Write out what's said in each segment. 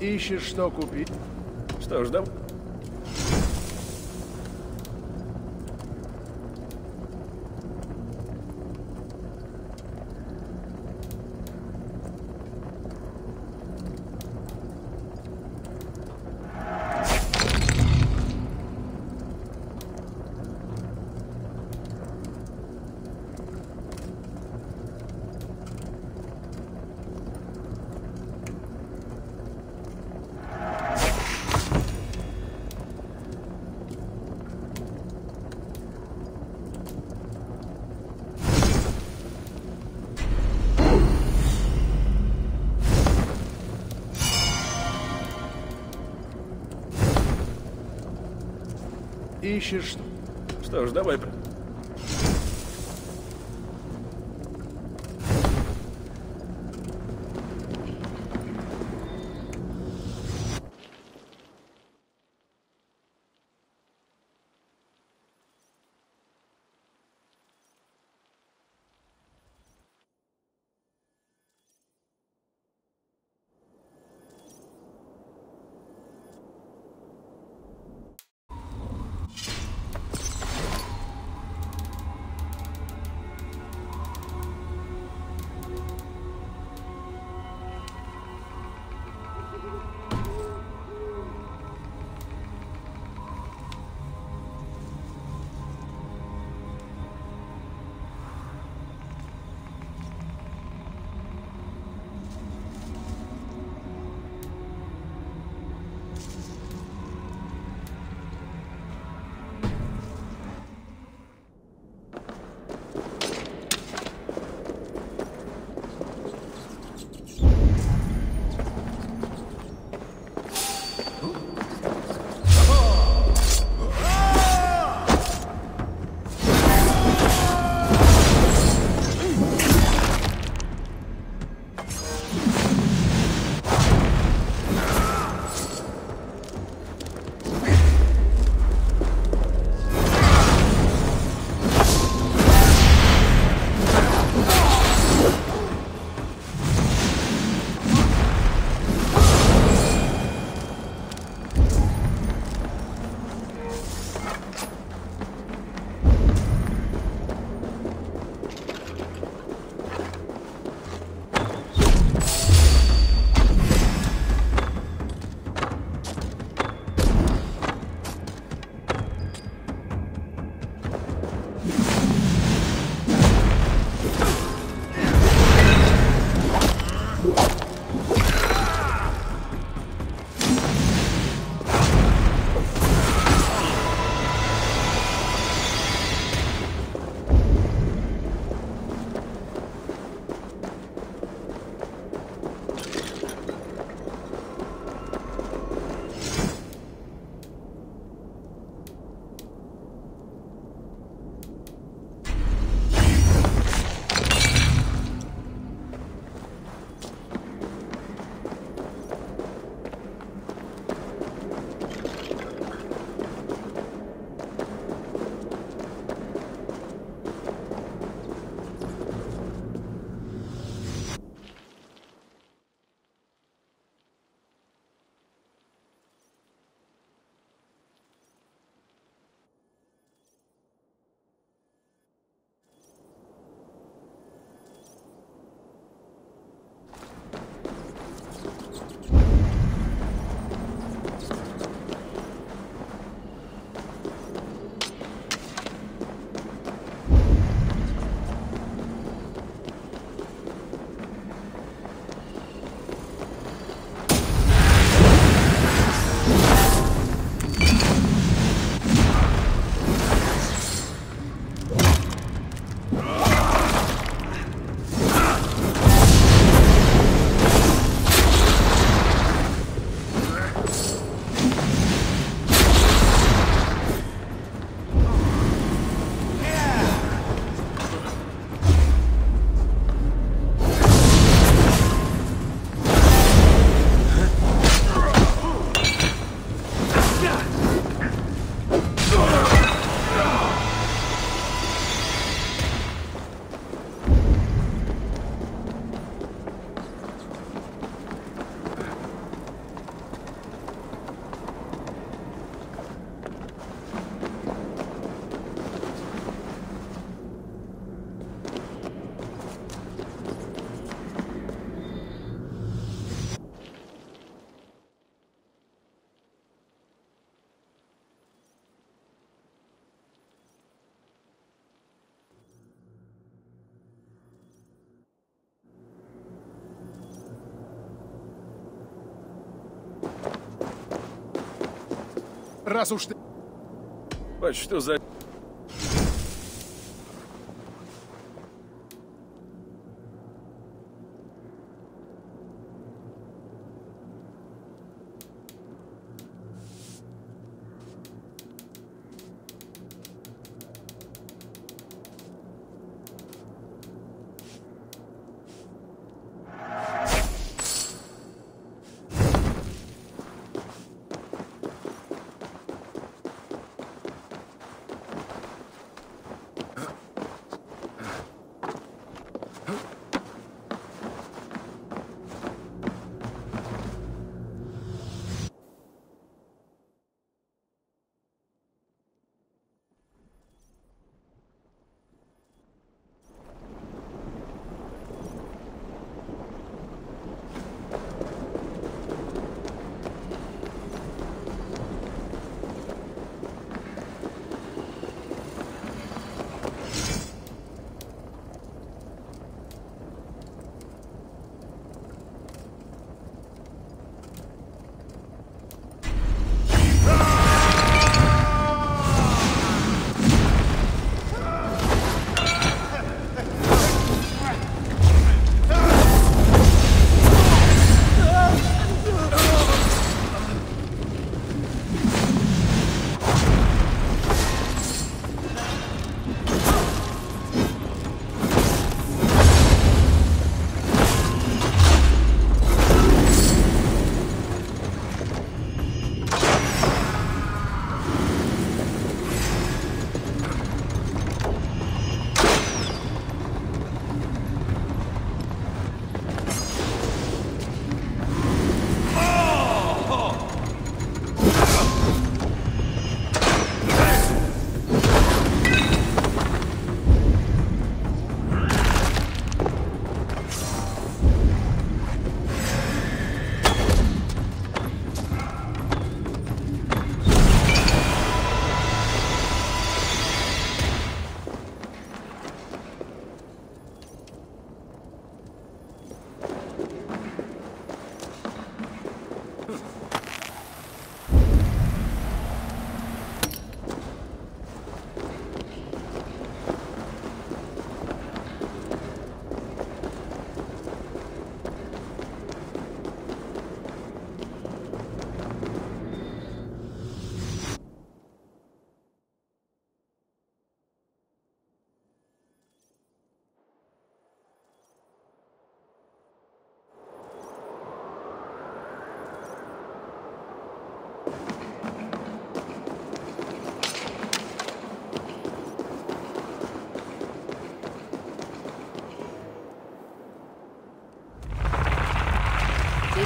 Ищешь, что купить? Что ж, дам... Ищешь, что... Ж, давай... Раз уж ты... Почту за...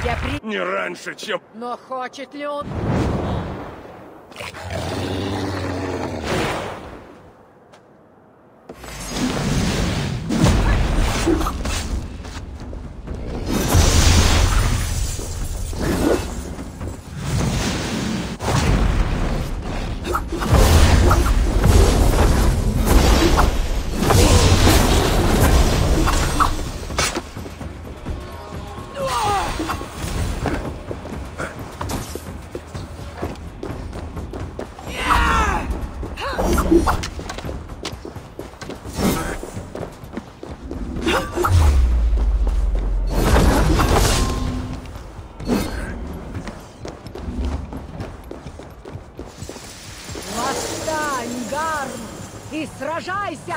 Тебя при... Не раньше, чем... Но хочет ли он... Восстань, Гарм, и сражайся!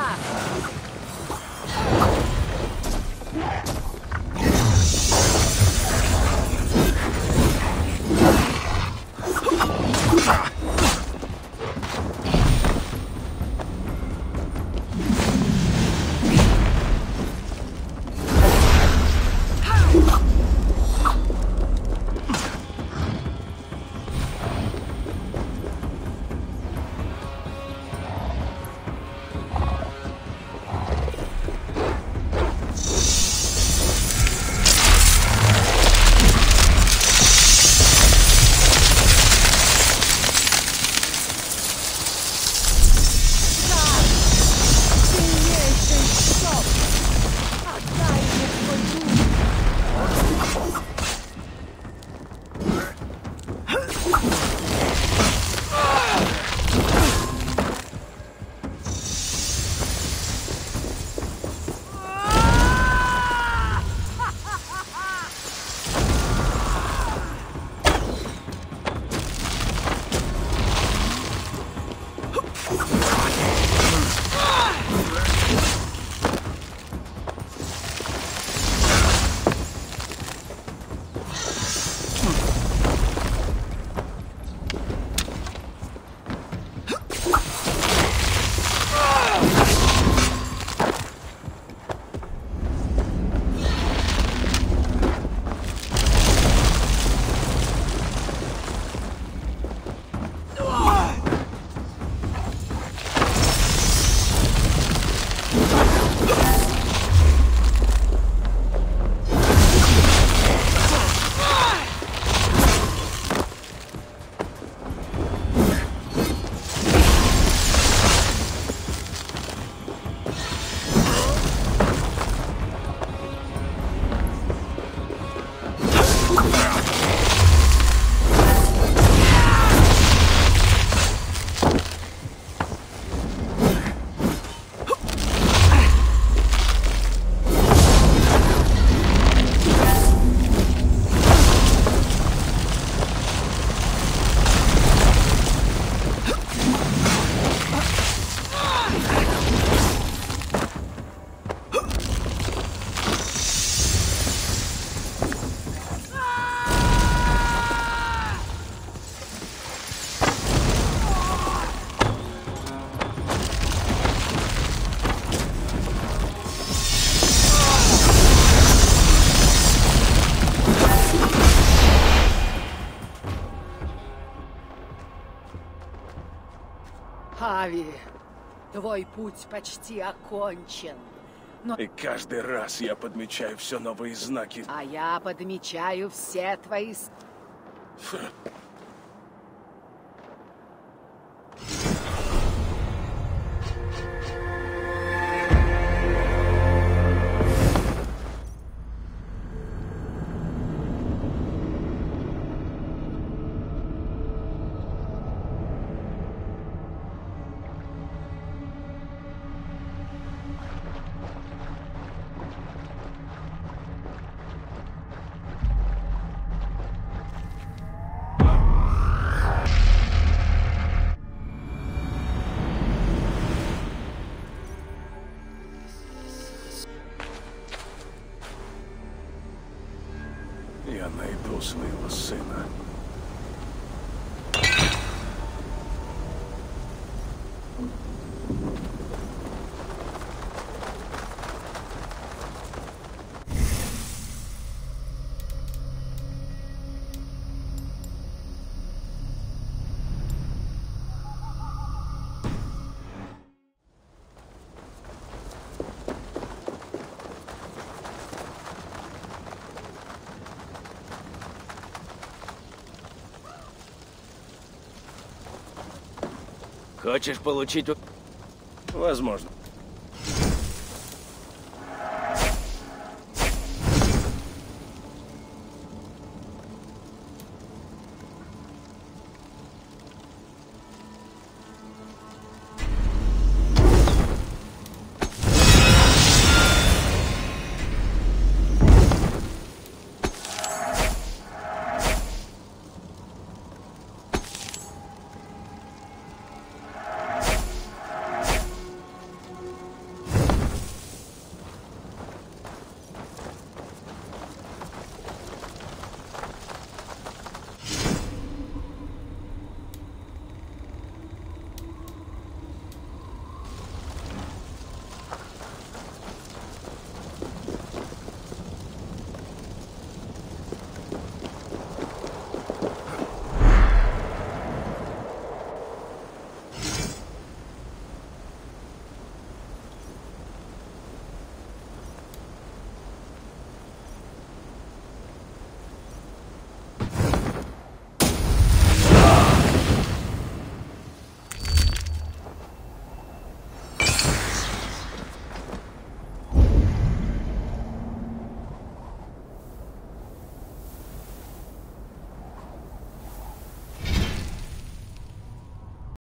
Ави, твой путь почти окончен. И каждый раз я подмечаю все новые знаки. А я подмечаю все твои... Хочешь получить... Возможно.